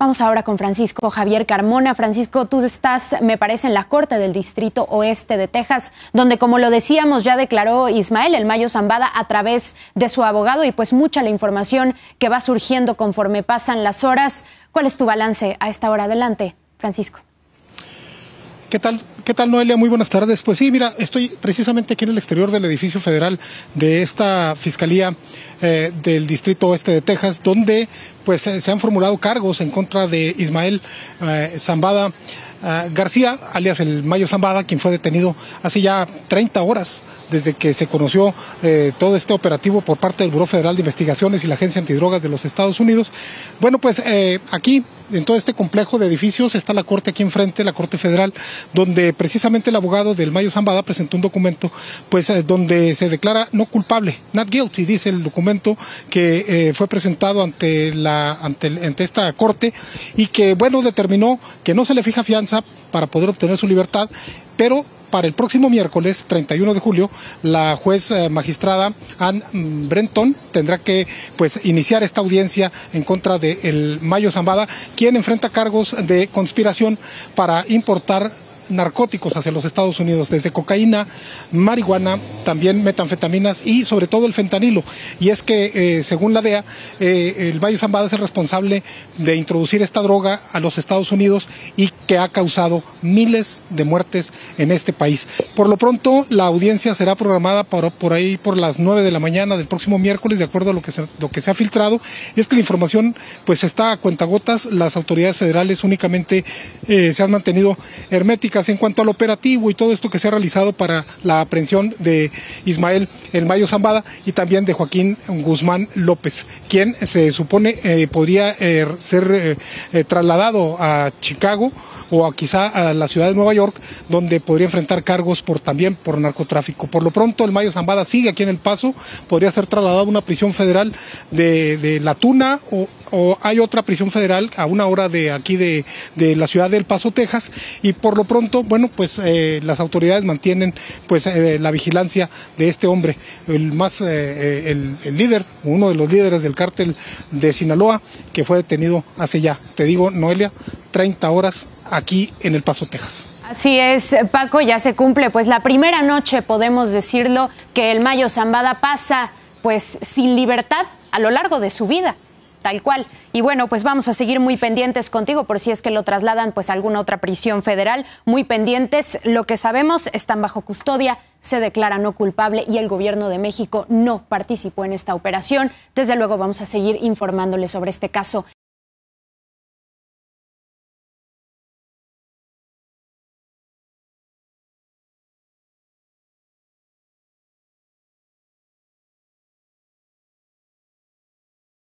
Vamos ahora con Francisco Javier Carmona. Francisco, tú estás, me parece, en la Corte del Distrito Oeste de Texas, donde, como lo decíamos, ya declaró Ismael el Mayo Zambada a través de su abogado y pues mucha la información que va surgiendo conforme pasan las horas. ¿Cuál es tu balance a esta hora? Adelante, Francisco. ¿Qué tal? ¿Qué tal, Noelia? Muy buenas tardes. Pues sí, mira, estoy precisamente aquí en el exterior del edificio federal de esta Fiscalía eh, del Distrito Oeste de Texas, donde pues se han formulado cargos en contra de Ismael eh, Zambada García, alias el Mayo Zambada, quien fue detenido hace ya 30 horas desde que se conoció eh, todo este operativo por parte del Buró Federal de Investigaciones y la Agencia Antidrogas de los Estados Unidos. Bueno, pues eh, aquí, en todo este complejo de edificios, está la Corte aquí enfrente, la Corte Federal, donde precisamente el abogado del Mayo Zambada presentó un documento, pues eh, donde se declara no culpable, not guilty, dice el documento que fue presentado ante, la, ante esta Corte y que, bueno, determinó que no se le fija fianza para poder obtener su libertad, pero para el próximo miércoles 31 de julio, la juez eh, magistrada Ann Brenton tendrá que pues iniciar esta audiencia en contra de el Mayo Zambada, quien enfrenta cargos de conspiración para importar narcóticos hacia los Estados Unidos, desde cocaína, marihuana, también metanfetaminas y sobre todo el fentanilo. Y es que, eh, según la DEA, eh, el Valle Zambada es el responsable de introducir esta droga a los Estados Unidos y que ha causado miles de muertes en este país. Por lo pronto, la audiencia será programada por, ahí por las 9 de la mañana del próximo miércoles, de acuerdo a lo que se, lo que se ha filtrado. Y es que la información pues está a cuentagotas. Las autoridades federales únicamente eh, se han mantenido herméticas en cuanto al operativo y todo esto que se ha realizado para la aprehensión de Ismael El Mayo Zambada y también de Joaquín Guzmán López, quien se supone eh, podría eh, ser eh, trasladado a Chicago o quizá a la ciudad de Nueva York, donde podría enfrentar cargos por también por narcotráfico. Por lo pronto, el Mayo Zambada sigue aquí en El Paso, podría ser trasladado a una prisión federal de, La Tuna o, hay otra prisión federal a una hora de aquí de, la ciudad de El Paso, Texas, y por lo bueno, pues eh, las autoridades mantienen pues eh, la vigilancia de este hombre, el más, eh, el, el líder, uno de los líderes del cártel de Sinaloa, que fue detenido hace ya, te digo, Noelia, 30 horas aquí en El Paso, Texas. Así es, Paco, ya se cumple pues la primera noche, podemos decirlo, que el Mayo Zambada pasa pues sin libertad a lo largo de su vida. Tal cual. Y bueno, pues vamos a seguir muy pendientes contigo por si es que lo trasladan pues a alguna otra prisión federal. Muy pendientes. Lo que sabemos están bajo custodia, se declara no culpable y el gobierno de México no participó en esta operación. Desde luego vamos a seguir informándoles sobre este caso